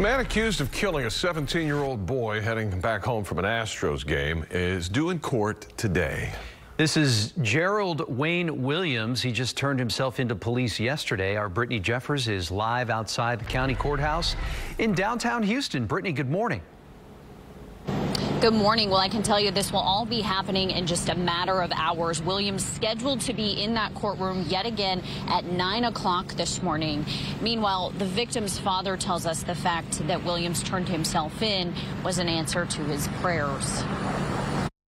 The man accused of killing a 17-year-old boy heading back home from an Astros game is due in court today. This is Gerald Wayne Williams. He just turned himself into police yesterday. Our Brittany Jeffers is live outside the county courthouse in downtown Houston. Brittany, good morning. Good morning. Well, I can tell you this will all be happening in just a matter of hours. Williams scheduled to be in that courtroom yet again at 9 o'clock this morning. Meanwhile, the victim's father tells us the fact that Williams turned himself in was an answer to his prayers.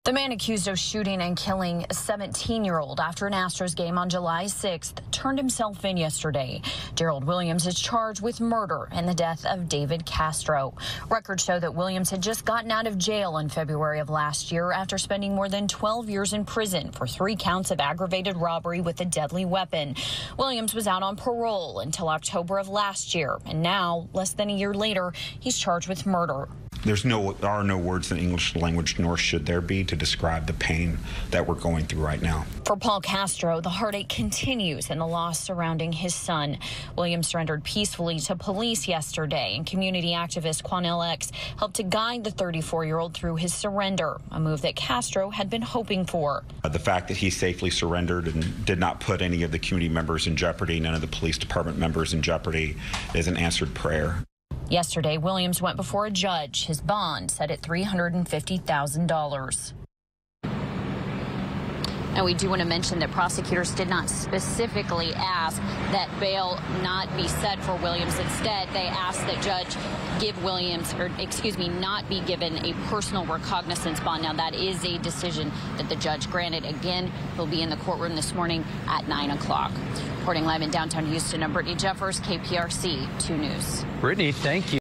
The man accused of shooting and killing a 17-year-old after an Astros game on July 6th turned himself in yesterday. Gerald Williams is charged with murder and the death of David Castro. Records show that Williams had just gotten out of jail in February of last year after spending more than 12 years in prison for three counts of aggravated robbery with a deadly weapon. Williams was out on parole until October of last year, and now, less than a year later, he's charged with murder. There's no, there are no words in the English language, nor should there be, to describe the pain that we're going through right now. For Paul Castro, the heartache continues in the loss surrounding his son. William surrendered peacefully to police yesterday, and community activist Quanell X helped to guide the 34-year-old through his surrender, a move that Castro had been hoping for. Uh, the fact that he safely surrendered and did not put any of the community members in jeopardy, none of the police department members in jeopardy, is an answered prayer. Yesterday, Williams went before a judge. His bond set at $350,000. And we do want to mention that prosecutors did not specifically ask that bail not be set for Williams. Instead, they asked that judge give Williams, or excuse me, not be given a personal recognizance bond. Now, that is a decision that the judge granted. Again, he'll be in the courtroom this morning at 9 o'clock. Reporting live in downtown Houston, I'm Brittany Jeffers, KPRC 2 News. Brittany, thank you.